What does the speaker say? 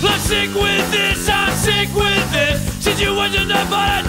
I'm sick with this, I'm sick with this. Situation's not fun.